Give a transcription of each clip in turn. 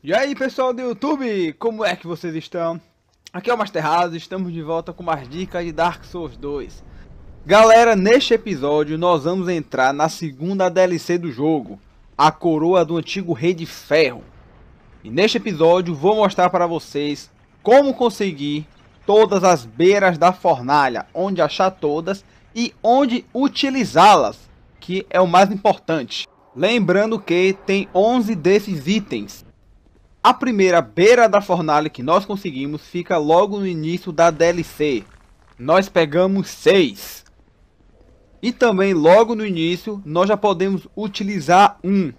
E aí pessoal do YouTube, como é que vocês estão? Aqui é o Master House, estamos de volta com mais dicas de Dark Souls 2 Galera, neste episódio nós vamos entrar na segunda DLC do jogo A Coroa do Antigo Rei de Ferro. E neste episódio vou mostrar para vocês como conseguir todas as beiras da fornalha Onde achar todas e onde utilizá-las, que é o mais importante. Lembrando que tem 11 desses itens a primeira beira da fornalha que nós conseguimos fica logo no início da DLC. Nós pegamos 6. E também logo no início nós já podemos utilizar um.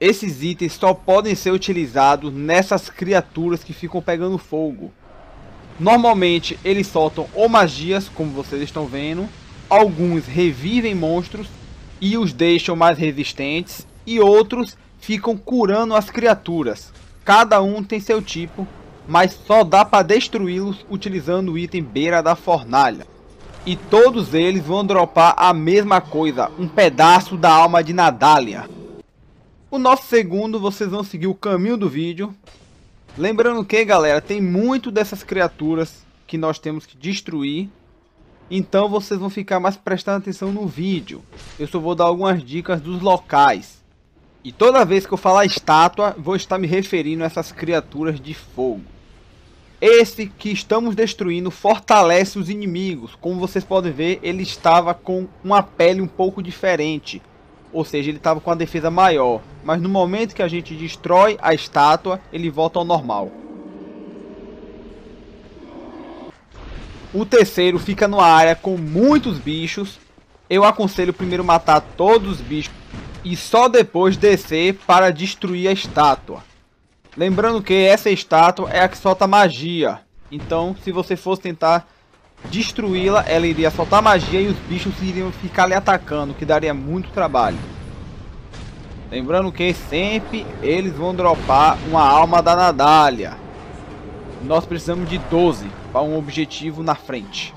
Esses itens só podem ser utilizados nessas criaturas que ficam pegando fogo. Normalmente eles soltam ou magias, como vocês estão vendo. Alguns revivem monstros e os deixam mais resistentes. E outros ficam curando as criaturas. Cada um tem seu tipo, mas só dá para destruí-los utilizando o item beira da fornalha. E todos eles vão dropar a mesma coisa, um pedaço da alma de Nadalia. O nosso segundo, vocês vão seguir o caminho do vídeo. Lembrando que, galera, tem muito dessas criaturas que nós temos que destruir. Então vocês vão ficar mais prestando atenção no vídeo. Eu só vou dar algumas dicas dos locais. E toda vez que eu falar estátua, vou estar me referindo a essas criaturas de fogo. Esse que estamos destruindo fortalece os inimigos. Como vocês podem ver, ele estava com uma pele um pouco diferente. Ou seja, ele estava com a defesa maior. Mas no momento que a gente destrói a estátua, ele volta ao normal. O terceiro fica numa área com muitos bichos. Eu aconselho primeiro matar todos os bichos e só depois descer para destruir a estátua. Lembrando que essa estátua é a que solta magia. Então, se você fosse tentar destruí-la, ela iria soltar magia e os bichos iriam ficar lhe atacando, que daria muito trabalho. Lembrando que sempre eles vão dropar uma alma da Nadália. Nós precisamos de 12 para um objetivo na frente.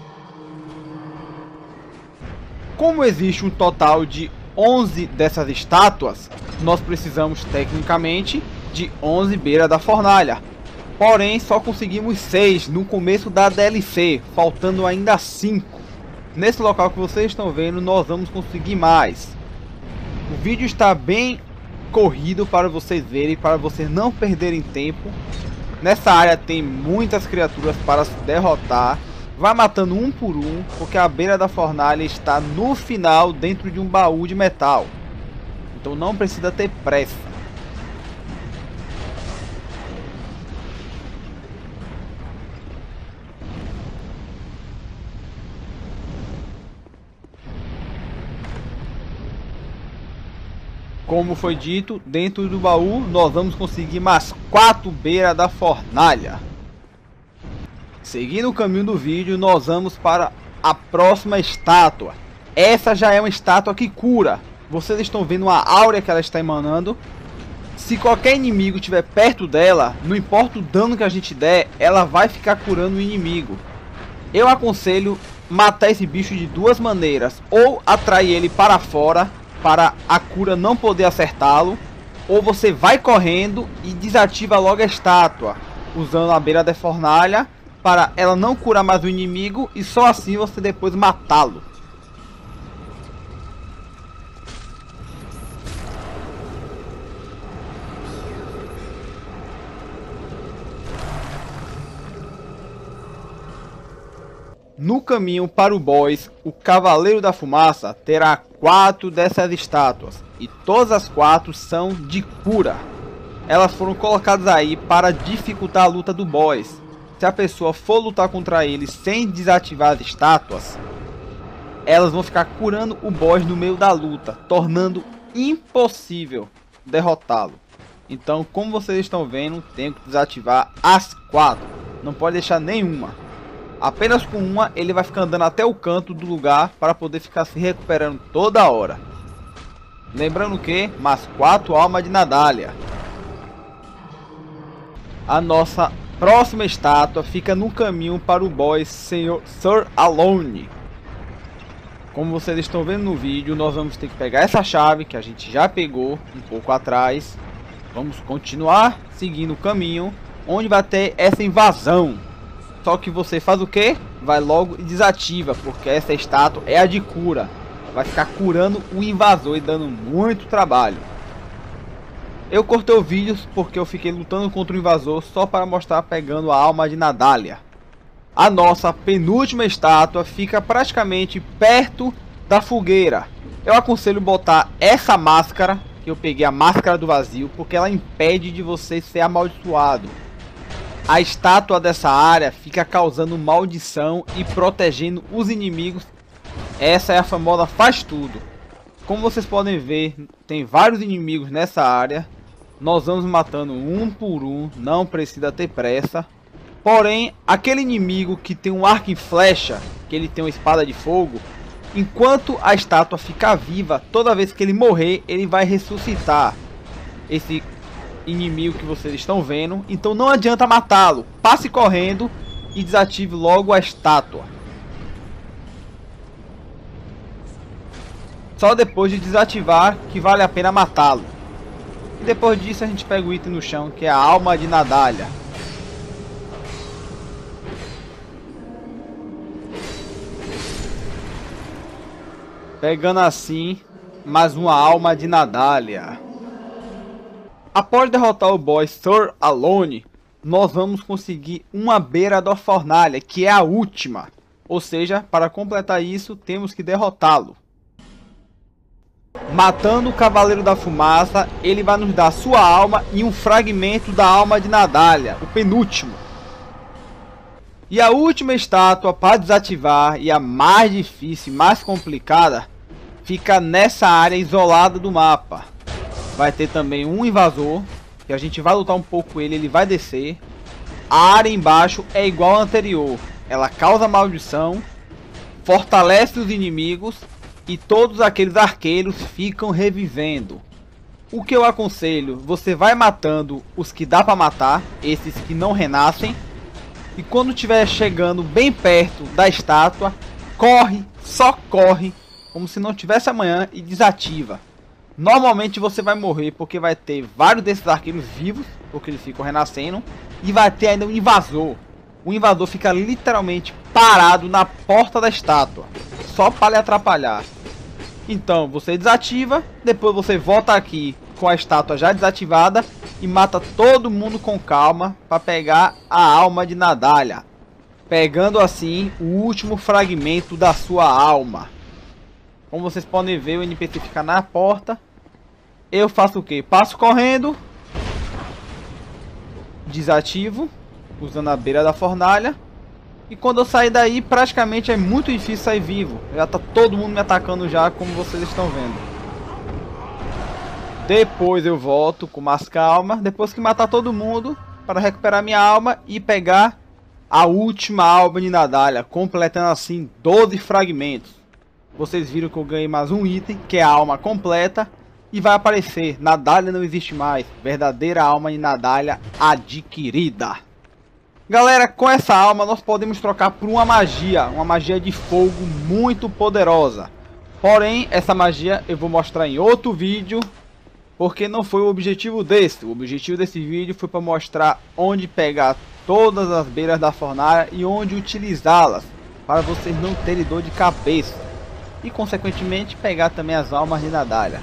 Como existe um total de 11 dessas estátuas, nós precisamos tecnicamente de 11 beiras da fornalha. Porém, só conseguimos 6 no começo da DLC, faltando ainda 5. Nesse local que vocês estão vendo, nós vamos conseguir mais. O vídeo está bem corrido para vocês verem, para vocês não perderem tempo. Nessa área tem muitas criaturas para se derrotar. Vai matando um por um, porque a beira da fornalha está no final dentro de um baú de metal. Então não precisa ter pressa. Como foi dito, dentro do baú nós vamos conseguir mais quatro beiras da fornalha. Seguindo o caminho do vídeo, nós vamos para a próxima estátua. Essa já é uma estátua que cura. Vocês estão vendo a áurea que ela está emanando. Se qualquer inimigo estiver perto dela, não importa o dano que a gente der, ela vai ficar curando o inimigo. Eu aconselho matar esse bicho de duas maneiras. Ou atrair ele para fora, para a cura não poder acertá-lo. Ou você vai correndo e desativa logo a estátua, usando a beira da fornalha para ela não curar mais o inimigo e só assim você depois matá-lo. No caminho para o boss, o Cavaleiro da Fumaça terá quatro dessas estátuas e todas as quatro são de cura. Elas foram colocadas aí para dificultar a luta do boss, se a pessoa for lutar contra ele sem desativar as estátuas, elas vão ficar curando o boss no meio da luta, tornando impossível derrotá-lo. Então, como vocês estão vendo, tenho que desativar as quatro. Não pode deixar nenhuma. Apenas com uma, ele vai ficar andando até o canto do lugar para poder ficar se recuperando toda hora. Lembrando que, mais quatro almas de Nadália. A nossa próxima estátua fica no caminho para o boss Senhor Sir Alone. Como vocês estão vendo no vídeo, nós vamos ter que pegar essa chave que a gente já pegou um pouco atrás. Vamos continuar seguindo o caminho onde vai ter essa invasão. Só que você faz o que? Vai logo e desativa, porque essa estátua é a de cura. Vai ficar curando o invasor e dando muito trabalho. Eu cortei o vídeo porque eu fiquei lutando contra o invasor só para mostrar pegando a alma de Nadália. A nossa penúltima estátua fica praticamente perto da fogueira. Eu aconselho botar essa máscara, que eu peguei a máscara do vazio, porque ela impede de você ser amaldiçoado. A estátua dessa área fica causando maldição e protegendo os inimigos. Essa é a famosa faz tudo. Como vocês podem ver, tem vários inimigos nessa área. Nós vamos matando um por um, não precisa ter pressa. Porém, aquele inimigo que tem um arco e flecha, que ele tem uma espada de fogo, enquanto a estátua ficar viva, toda vez que ele morrer, ele vai ressuscitar. Esse inimigo que vocês estão vendo. Então não adianta matá-lo. Passe correndo e desative logo a estátua. Só depois de desativar que vale a pena matá-lo. E depois disso a gente pega o item no chão, que é a alma de Nadalha. Pegando assim mais uma alma de Nadalha. Após derrotar o boss Sir Alone, nós vamos conseguir uma beira da fornalha, que é a última. Ou seja, para completar isso, temos que derrotá-lo. Matando o Cavaleiro da Fumaça, ele vai nos dar sua alma e um fragmento da alma de Nadalha, o penúltimo. E a última estátua para desativar, e a mais difícil, mais complicada, fica nessa área isolada do mapa vai ter também um invasor, que a gente vai lutar um pouco ele, ele vai descer. A área embaixo é igual à anterior, ela causa maldição, fortalece os inimigos e todos aqueles arqueiros ficam revivendo. O que eu aconselho, você vai matando os que dá para matar, esses que não renascem, e quando estiver chegando bem perto da estátua, corre, só corre, como se não tivesse amanhã e desativa. Normalmente você vai morrer porque vai ter vários desses arqueiros vivos, porque eles ficam renascendo, e vai ter ainda um invasor. O invasor fica literalmente parado na porta da estátua, só para lhe atrapalhar. Então você desativa, depois você volta aqui com a estátua já desativada e mata todo mundo com calma para pegar a alma de Nadalha, pegando assim o último fragmento da sua alma. Como vocês podem ver, o NPC fica na porta. Eu faço o que? Passo correndo. Desativo. Usando a beira da fornalha. E quando eu sair daí, praticamente é muito difícil sair vivo. Já tá todo mundo me atacando já, como vocês estão vendo. Depois eu volto com mais calma. Depois que matar todo mundo, para recuperar minha alma e pegar a última alma de Nadalha. Completando assim 12 fragmentos. Vocês viram que eu ganhei mais um item, que é a alma completa. E vai aparecer, Nadalha não existe mais, verdadeira alma de Nadalha adquirida. Galera, com essa alma nós podemos trocar por uma magia, uma magia de fogo muito poderosa. Porém, essa magia eu vou mostrar em outro vídeo, porque não foi o objetivo desse. O objetivo desse vídeo foi para mostrar onde pegar todas as beiras da fornalha e onde utilizá-las, para vocês não terem dor de cabeça e consequentemente pegar também as almas de Nadalha.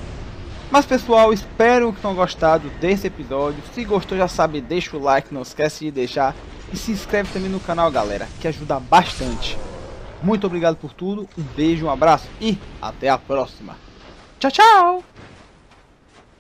Mas pessoal, espero que tenham gostado desse episódio. Se gostou já sabe, deixa o like, não esquece de deixar. E se inscreve também no canal galera, que ajuda bastante. Muito obrigado por tudo, um beijo, um abraço e até a próxima. Tchau, tchau!